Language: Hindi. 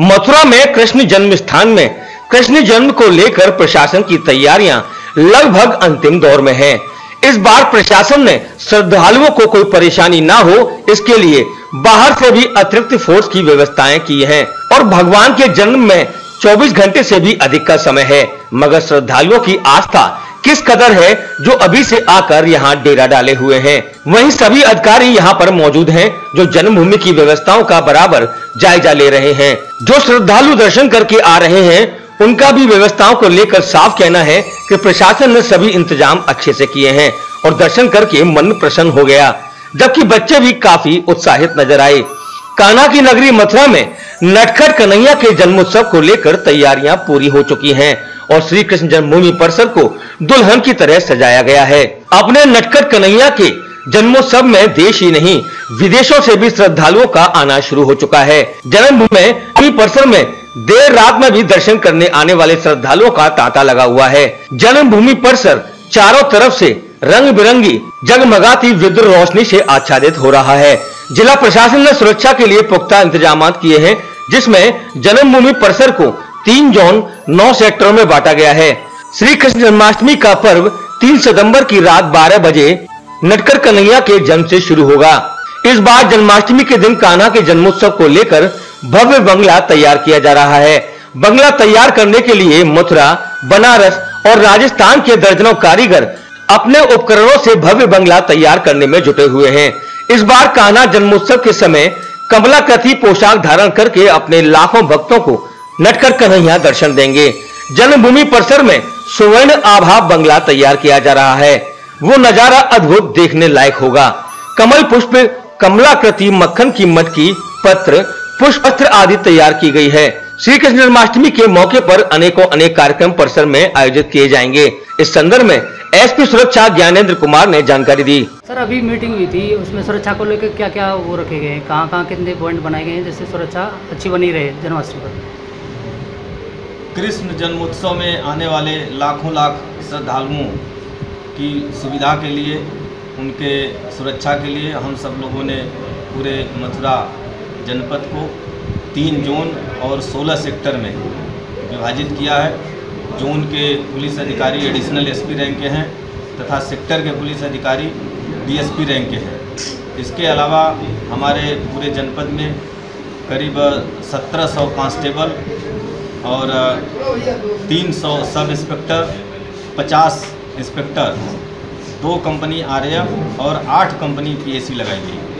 मथुरा में कृष्ण जन्म स्थान में, कृष्ण जन्म को लेकर प्रशासन की तैयारियाँ लगभग अंतिम दौर में है। इस बार प्रशासन ने श्रद्धालुओं को कोई परेशानी ना हो, इसके लिए बाहर से भी अतिरिक्त फोर्स की व्यवस्थाएँ की हैं और भगवान के जन्म में 24 घंटे से भी अधिक का समय है। मगर श्रद्धालुओं की आस्था किस कदर है जो अभी से आकर यहाँ डेरा डाले हुए हैं? वहीं सभी अधिकारी यहाँ पर मौजूद हैं, जो जन्मभूमि की व्यवस्थाओं का बराबर जायजा ले रहे हैं। जो श्रद्धालु दर्शन करके आ रहे हैं, उनका भी व्यवस्थाओं को लेकर साफ़ कहना है कि प्रशासन ने सभी इंतज़ाम अच्छे से किए हैं और दर्शन करके मन प्रसन्न हो गया, जबकि बच्चे भी काफ़ी उत्साहित नज़र आए। कान्हा की नगरी मथुरा में नटखट कन्हैया के जन्मोत्सव को लेकर तैयारियाँ पूरी हो चुकी हैं। और श्री कृष्ण जन्मभूमि परिसर को दुल्हन की तरह सजाया गया है। अपने नटखट कन्हैया के जन्मोत्सव में देश ही नहीं, विदेशों से भी श्रद्धालुओं का आना शुरू हो चुका है। जन्मभूमि परिसर में देर रात में भी दर्शन करने आने वाले श्रद्धालुओं का तांता लगा हुआ है। जन्मभूमि परिसर चारों तरफ़ से रंग बिरंगी जगमगाती विद्युत रोशनी से आच्छादित हो रहा है। जिला प्रशासन ने सुरक्षा के लिए पुख्ता इंतज़ाम किए हैं, जिसमें जन्मभूमि परिसर को तीन जोन नौ सेक्टरों में बांटा गया है। श्री कृष्ण जन्माष्टमी का पर्व तीन सितंबर की रात बारह बजे नटकर कन्हैया के जन्म से शुरू होगा। इस बार जन्माष्टमी के दिन कान्हा के जन्मोत्सव को लेकर भव्य बंगला तैयार किया जा रहा है। बंगला तैयार करने के लिए मथुरा, बनारस और राजस्थान के दर्जनों कारीगर अपने उपकरणों से भव्य बंगला तैयार करने में जुटे हुए हैं। इस बार कान्हा जन्मोत्सव के समय कमला कथी पोशाक धारण करके अपने लाखों भक्तों को नटकर कन्हैया दर्शन देंगे। जन्मभूमि परिसर में सुवर्ण आभा बंगला तैयार किया जा रहा है। वो नज़ारा अद्भुत देखने लायक होगा। कमल पुष्प, कमलाकृति, मक्खन की मटकी पत्र, पुष्प पत्र आदि तैयार की गई है। श्री कृष्ण जन्माष्टमी के मौके पर अनेकों अनेक कार्यक्रम परिसर में आयोजित किए जाएँगे। इस संदर्भ में एसपी सुरक्षा ज्ञानेंद्र कुमार ने जानकारी दी। सर, अभी मीटिंग हुई थी। उसमें सुरक्षा को लेकर क्या क्या वो रखे गए कहाँ कहाँ कितने पॉइंट बनाए गए हैं जिससे सुरक्षा अच्छी बनी रहे जन्माष्टमी पर? कृष्ण जन्मोत्सव में आने वाले लाखों लाख श्रद्धालुओं की सुविधा के लिए, उनके सुरक्षा के लिए हम सब लोगों ने पूरे मथुरा जनपद को तीन जोन और 16 सेक्टर में विभाजित किया है। जोन के पुलिस अधिकारी एडिशनल एसपी रैंक के हैं तथा सेक्टर के पुलिस अधिकारी डीएसपी रैंक के हैं। इसके अलावा हमारे पूरे जनपद में करीब 1700 कांस्टेबल और 300 सब इंस्पेक्टर 50 इंस्पेक्टर, दो कंपनी आरएफ और आठ कंपनी पीएसी लगाई गई।